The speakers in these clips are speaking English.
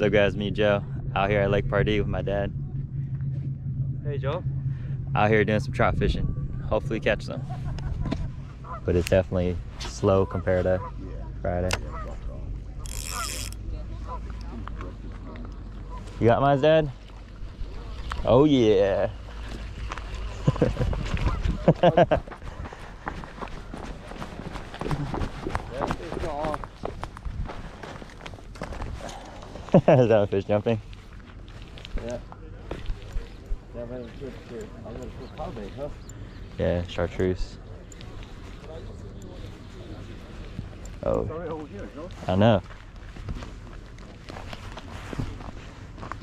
What's up guys, me Joe. Out here at Lake Pardee with my dad. Hey Joe. Out here doing some trout fishing. Hopefully catch some. But it's definitely slow compared to Friday. You got mine, Dad? Oh yeah. Yeah, it's on. Is that a fish jumping? Yeah. Yeah, but it's good for, I'm gonna put carbonate, huh? Yeah, chartreuse. Oh, here, Joe. I know.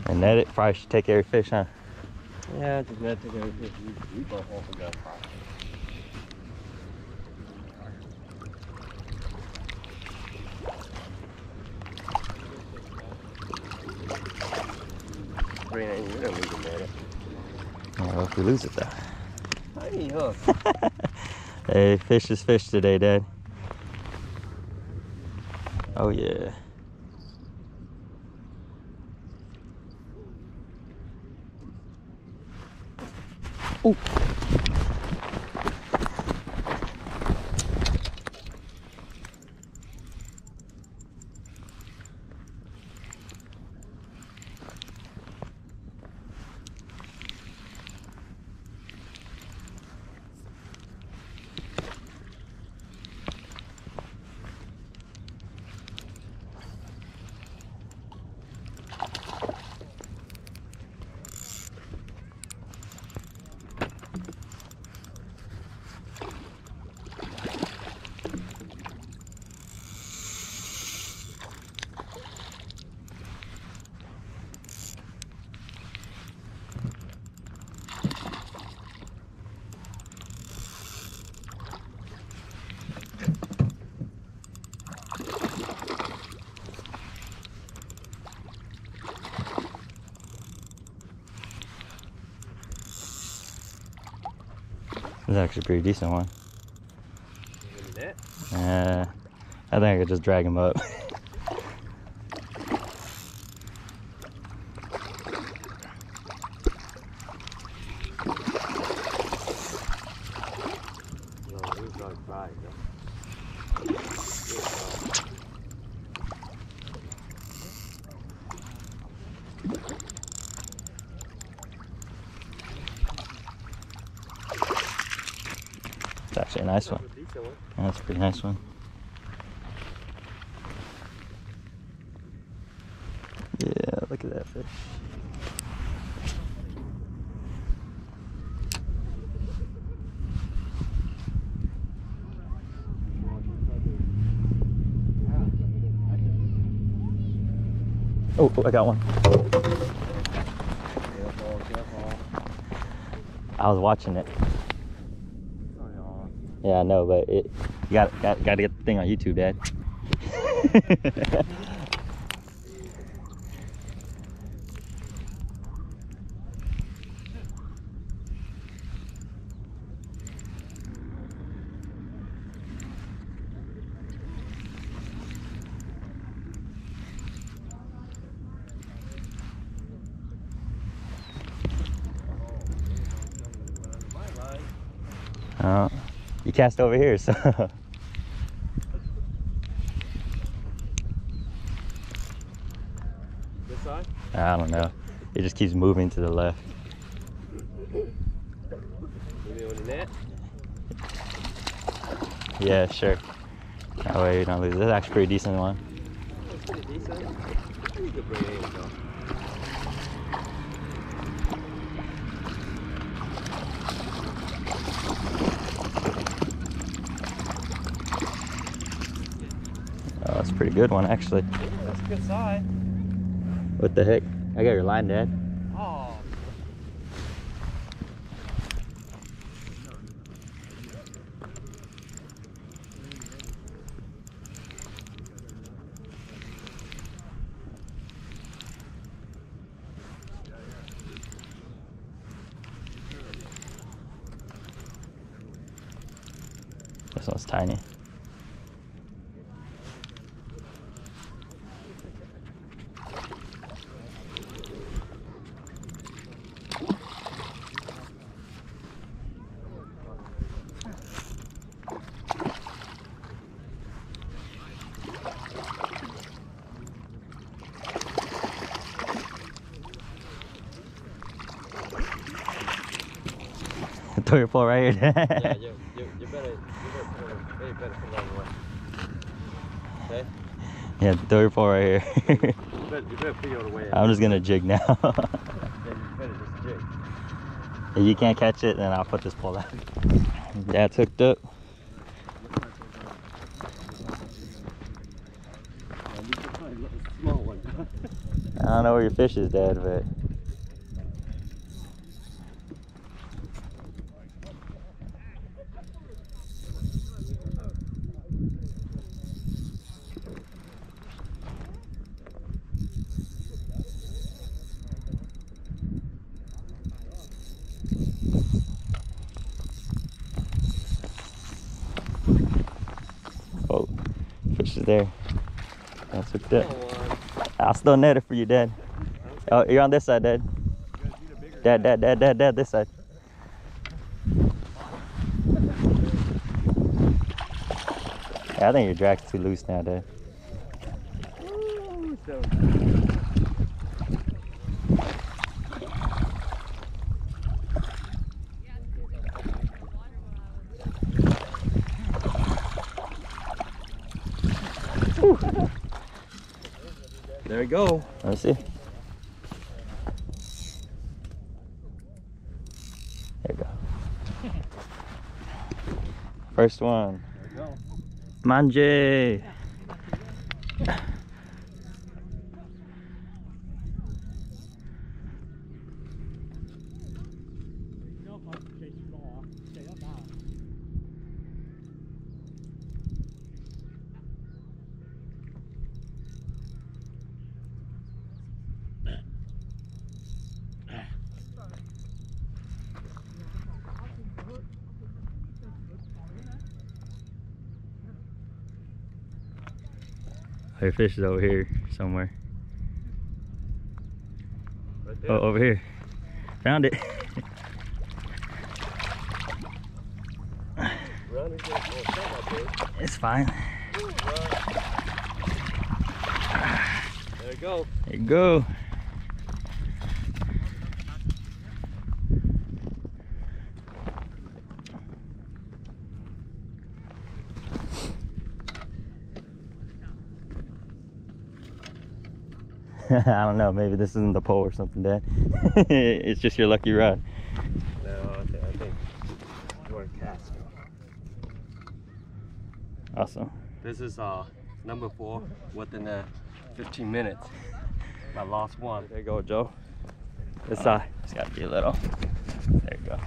And net it probably should take every fish, huh? Yeah, just net to go. We, we both also got five. Green ain't you're gonna lose a minute. Well, if we lose it though. Hey, fish is fish today, Dad. Oh yeah. Ooh. This is actually a pretty decent one. In the net? Uh, I think I could just drag him up. No, it's not fried, though. It's actually a nice one. That's a pretty nice one. Yeah, look at that fish. Oh, oh, I got one. I was watching it. Oh, yeah. I know, but it you got got got to get the thing on YouTube, Dad. Uh, you cast over here, so This side? I don't know. It just keeps moving to the left. Maybe on the net? Yeah, sure. That way you don't lose. That's actually a pretty decent one. That's pretty decent. You could bring though. Oh, that's a pretty good one, actually. That's a good size. What the heck? I got your line, Dad. Oh. This one's tiny. Throw your pole right here. yeah, you, you, you better, you better put it, you better put it on the way. Okay? yeah, throw your pole right here. You better, you better put it on the way. I'm just gonna jig now. Then you better just jig. if you can't catch it, then I'll put this pole out. Dad's hooked up. Yeah, oh, you can find a small one. I don't know where your fish is, Dad, but oh, fish is there. That's hooked up. I'll still net it for you, Dad. Oh, you're on this side, Dad. Dad, Dad, Dad, Dad, Dad, this side. Yeah, I think your drag's too loose now, Dad. There you go. Let me see. There you go. First one. There you go. Manje. Your fish is over here somewhere. Right Oh, over here. Found it. Run and get a little shot up there. It's fine. There you go. There you go. I don't know. Maybe this isn't the pole or something, Dad. it's just your lucky rod. No, I, th- I think you're. Awesome. This is uh number four within uh, 15 minutes. My last one. There you go, Joe. This side. It's got to be a little. There you go.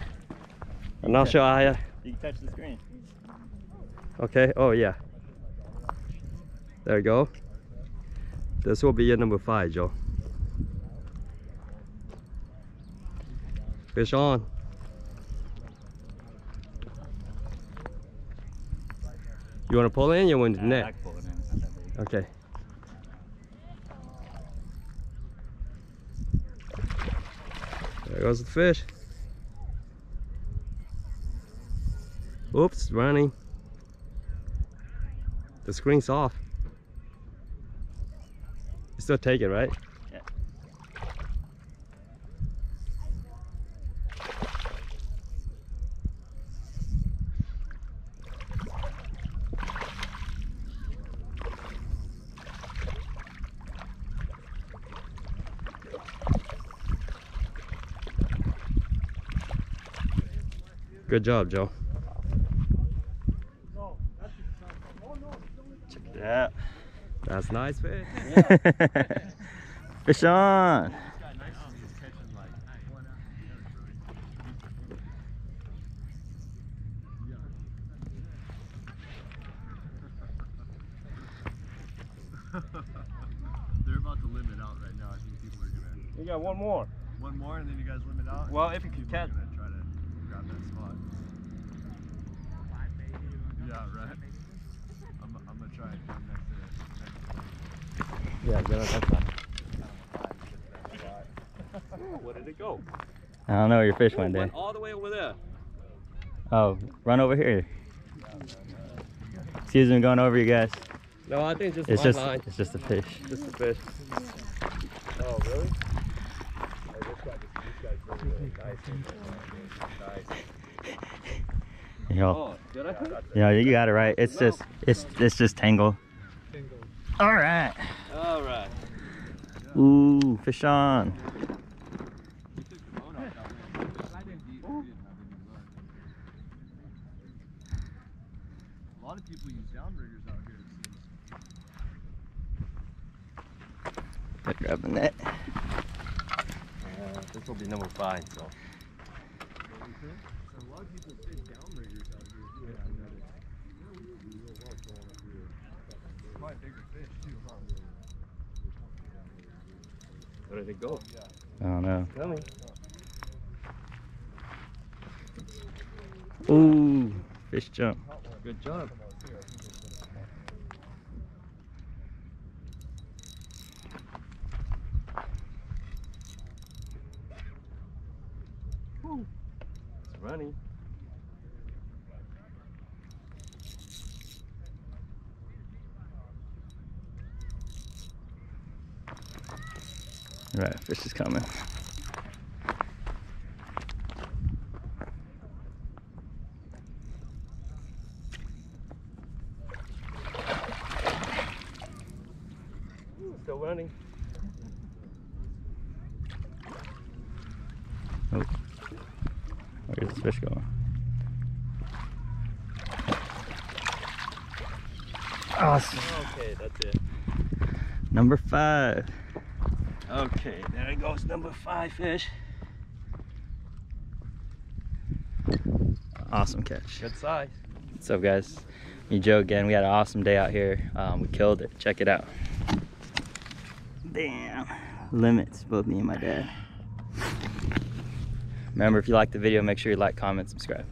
And I'll show I. Uh, You can touch the screen. okay. Oh yeah. There you go. This will be your number five, Joe. Fish on. You want to pull in? You want to net? Okay. There goes the fish. Oops, running. The screen's off. Still take it, right? Yeah. Good job, Joe. Check it out. That's nice fish. Fish on. They're about to limit out right now. I think people are gonna We got one more. one more, and then you guys limit out. Well, if you can catch- gonna try to grab that spot. Yeah, right. I'm, I'm gonna try and come next it. Next Yeah, get on that. Where did it go? I don't know where your fish went, It Dad. went all the way over there. Oh, run over here. Excuse me, going over you guys. No, I think just It's one just, line. it's just a fish. Just a fish. Oh, really? Oh, this guy, this guy's really, really nice. Nice. Yo, Oh, did I? yeah, you got it right. It's just, it's, it's just tangle. All right. All right. Ooh, fish on. We took the boat out that way. I didn't eat. We didn't have any luck. A lot of people use downriggers out here. It seems. Good grab the net. Uh, this will be number five, so. So a lot of people fish downriggers out here. too. I noticed. Quite bigger fish too, huh? Where did it go? I don't know. Coming. Ooh, fish jump. Good job. Whew. It's running. All right, fish is coming. Ooh, Still running. Oh. Oh, Where's this fish going? Awesome. Okay, that's it. Number five. Okay, there goes number five fish. Awesome catch. Good size. What's up, guys? Me, Joe, again. We had an awesome day out here. Um, we killed it. Check it out. Damn. Limits, both me and my dad. Remember, if you like the video, make sure you like, comment, subscribe.